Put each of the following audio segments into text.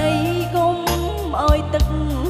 tay gông mọi tình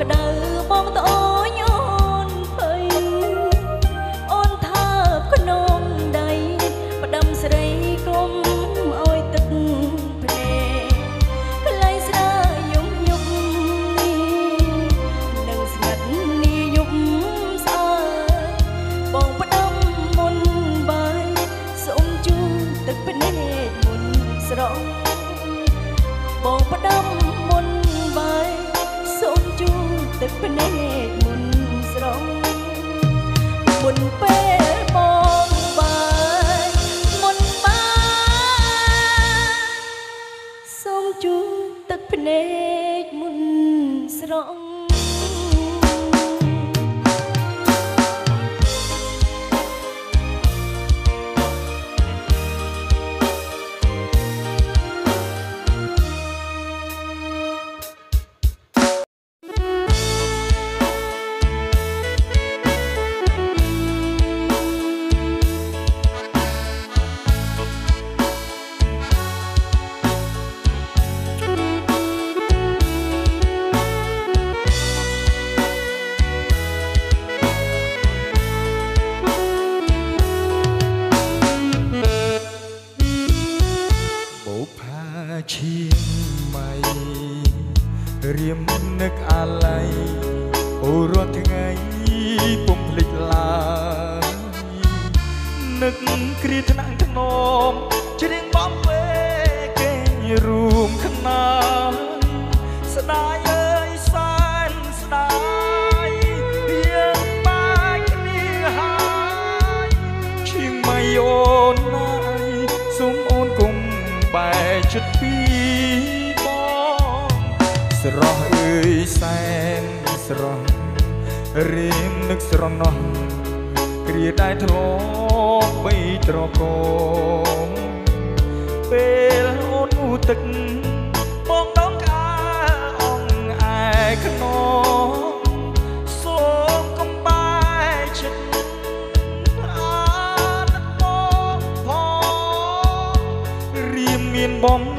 ក្តៅ ឆ្នាំងធ្នមជ្រៀងបំពេគេរួមខ្នាស្ដាយអើយសែនស្ដាយយើងបាច់គ្នាហើយឈៀងមកអូនណាយសូមអូនគុំបែចិត្តពីបងស្រស់អើយសែនស្រស់រៀងនឹកស្រណោះគ្រាដែលធ្លាប់ បីត្រកងពេលអូនឧទឹកបងដងក្អាអងឯខ្នងសូមកំបាយចិត្តអាណិតបងផងរៀមមានបង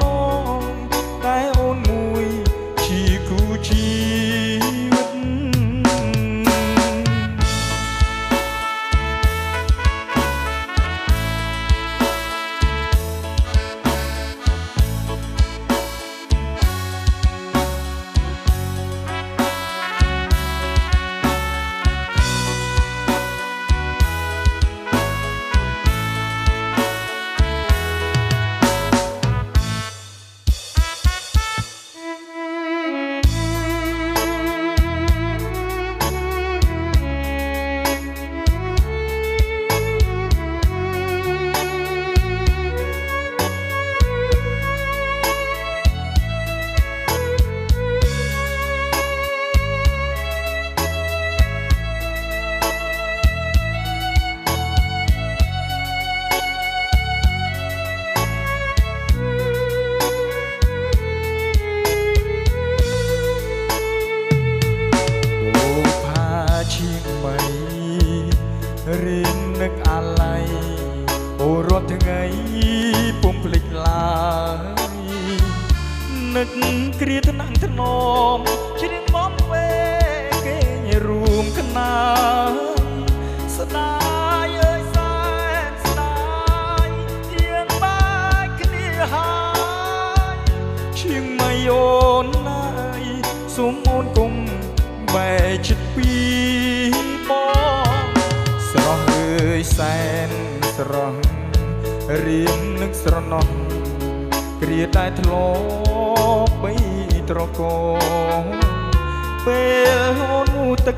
នឹកអាល័យអូរត់ថ្ងៃពុំភ្លេចឡើយនឹកគ្រាថ្នាំងថ្នមជ្រៀងបំពេគេរួមកណា ស្រស់រៀមនឹកស្រណោះគ្រាតែធ្លាប់បីត្រកោពេលអូនងូទឹក